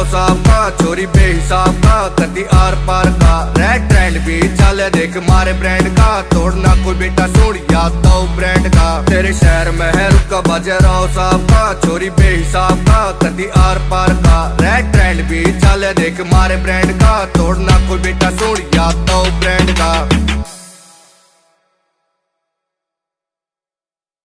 राव साहब का छोरी बेहिसाब का कति आर पार का रेड ट्रेंड भी चल देख मारे ब्रांड का। तोड़ना कोई बेटा सुन याद तो ब्रांड का। तेरे शहर में है, रुका बजे राव साहब का छोरी बेहिसाब का कति आर पार का रेड ट्रेंड भी चल देख मारे ब्रांड का। तोड़ना कोई बेटा सुन याद तो ब्रांड का।